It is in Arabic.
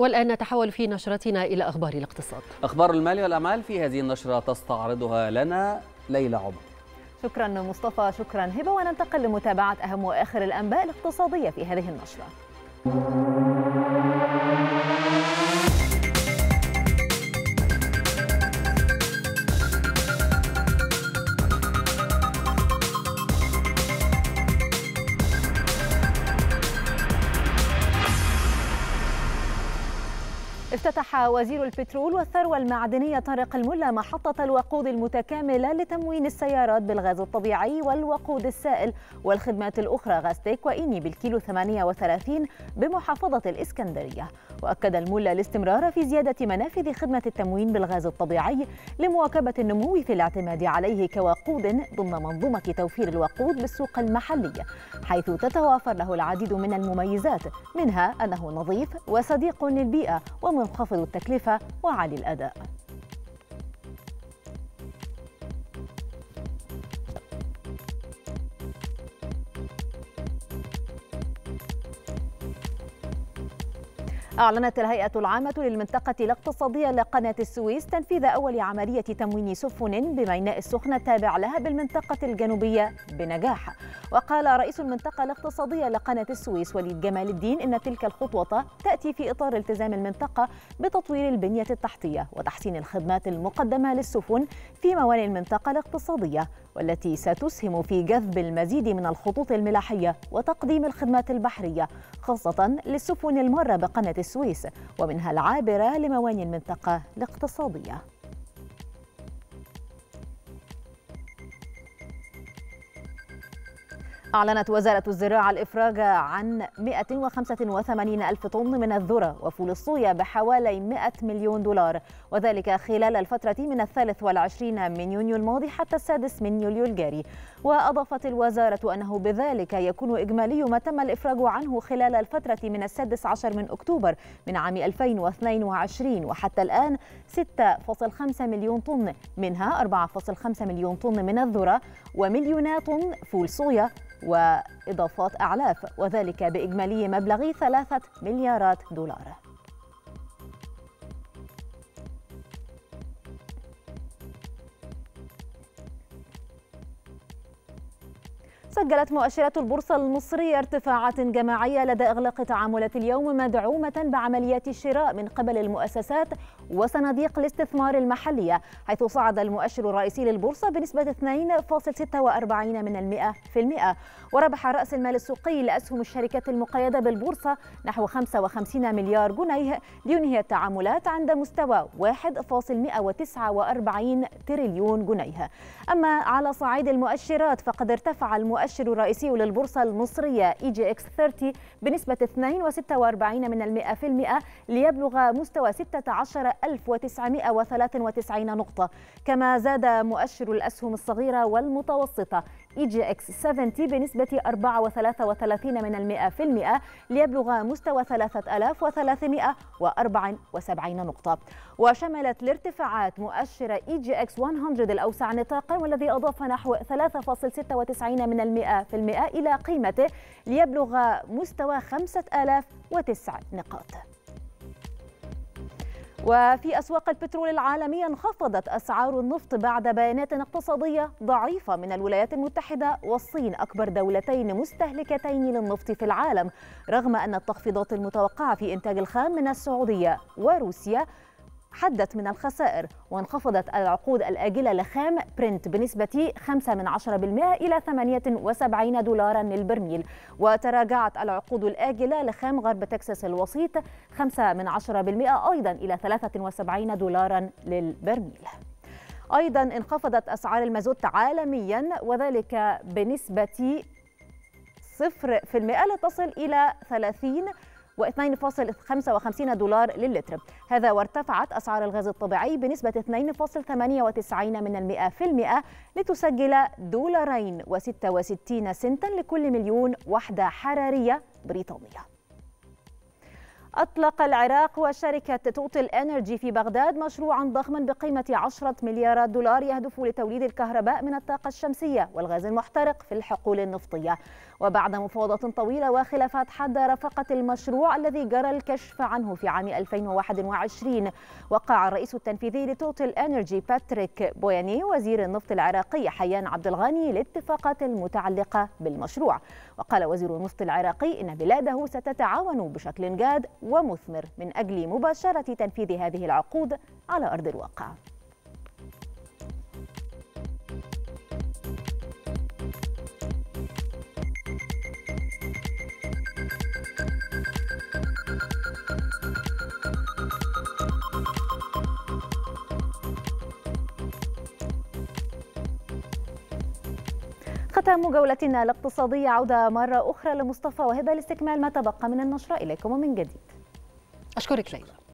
والآن نتحول في نشرتنا إلى أخبار الاقتصاد. أخبار المال والأعمال في هذه النشرة تستعرضها لنا ليلى عمر. شكرا مصطفى شكرا هبة. وننتقل لمتابعة أهم وآخر الأنباء الاقتصادية في هذه النشرة. افتتح وزير البترول والثروة المعدنية طارق الملا محطة الوقود المتكاملة لتموين السيارات بالغاز الطبيعي والوقود السائل والخدمات الأخرى غاستيك وإيني بالكيلو 38 بمحافظة الإسكندرية. وأكد الملا الاستمرار في زيادة منافذ خدمة التموين بالغاز الطبيعي لمواكبة النمو في الاعتماد عليه كوقود ضمن منظومة توفير الوقود بالسوق المحلي حيث تتوافر له العديد من المميزات منها أنه نظيف وصديق للبيئة ومنخفض التكلفة وعالي الأداء. أعلنت الهيئة العامة للمنطقة الاقتصادية لقناة السويس تنفيذ أول عملية تموين سفن بميناء السخنة التابع لها بالمنطقة الجنوبية بنجاح. وقال رئيس المنطقة الاقتصادية لقناة السويس وليد جمال الدين إن تلك الخطوة تأتي في إطار التزام المنطقة بتطوير البنية التحتية وتحسين الخدمات المقدمة للسفن في موانئ المنطقة الاقتصادية والتي ستسهم في جذب المزيد من الخطوط الملاحية وتقديم الخدمات البحرية خاصة للسفن المارة بقناة السويس ومنها العابرة لموانئ المنطقة الاقتصادية. أعلنت وزارة الزراعة الإفراج عن 185 ألف طن من الذرة وفول الصويا بحوالي 100 مليون دولار وذلك خلال الفترة من الثالث والعشرين من يونيو الماضي حتى السادس من يوليو الجاري. وأضافت الوزارة أنه بذلك يكون إجمالي ما تم الإفراج عنه خلال الفترة من السادس عشر من أكتوبر من عام 2022 وحتى الآن 6.5 مليون طن منها 4.5 مليون طن من الذرة ومليونات طن فول صويا وإضافات أعلاف وذلك بإجمالي مبلغ ثلاثة مليارات دولار. سجلت مؤشرات البورصة المصرية ارتفاعات جماعية لدى إغلاق تعاملات اليوم مدعومة بعمليات الشراء من قبل المؤسسات وصناديق الاستثمار المحلية حيث صعد المؤشر الرئيسي للبورصة بنسبة 2.46 من المئة في المئة. وربح رأس المال السوقي لأسهم الشركات المقيدة بالبورصة نحو 55 مليار جنيه لينهي التعاملات عند مستوى 1.149 تريليون جنيه. أما على صعيد المؤشرات فقد ارتفع المؤشر الرئيسي للبورصة المصرية EGX 30 بنسبة 2.46 من المئة في المئة ليبلغ مستوى 16993 نقطة. كما زاد مؤشر الأسهم الصغيرة والمتوسطة EGX 70 بنسبة 4.33 من المئة في المئة ليبلغ مستوى 3374 نقطة. وشملت الارتفاعات مؤشر EGX 100 الأوسع نطاقا والذي أضاف نحو 3.96 من المئة في المئة إلى قيمته ليبلغ مستوى 5009 نقاط. وفي أسواق البترول العالمية انخفضت أسعار النفط بعد بيانات اقتصادية ضعيفة من الولايات المتحدة والصين أكبر دولتين مستهلكتين للنفط في العالم رغم أن التخفيضات المتوقعة في إنتاج الخام من السعودية وروسيا حدت من الخسائر وانخفضت العقود الآجلة لخام برنت بنسبة 5 من 10% إلى 78 دولارا للبرميل. وتراجعت العقود الآجلة لخام غرب تكساس الوسيط 5 من 10% أيضا إلى 73 دولارا للبرميل. أيضا انخفضت أسعار المازوت عالميا وذلك بنسبة 0% لتصل إلى 30 و2.55 دولار للتر هذا وارتفعت أسعار الغاز الطبيعي بنسبة 2.98 من المئة في المئة لتسجل دولارين و66 سنتا لكل مليون وحدة حرارية بريطانية. أطلق العراق وشركة توتال إنرجي في بغداد مشروعا ضخما بقيمة 10 مليارات دولار يهدف لتوليد الكهرباء من الطاقة الشمسية والغاز المحترق في الحقول النفطية. وبعد مفاوضات طويلة وخلافات حادة رافقت المشروع الذي جرى الكشف عنه في عام 2021 وقع الرئيس التنفيذي لتوتال إنرجي باتريك بوياني وزير النفط العراقي حيان عبد الغني الاتفاقات المتعلقة بالمشروع. وقال وزير النفط العراقي إن بلاده ستتعاون بشكل جاد ومثمر من أجل مباشرة تنفيذ هذه العقود على أرض الواقع. ختام جولتنا الاقتصادية عودة مرة أخرى لمصطفى وهبة لاستكمال ما تبقى من النشرة إليكم من جديد. أشكرك ليلى.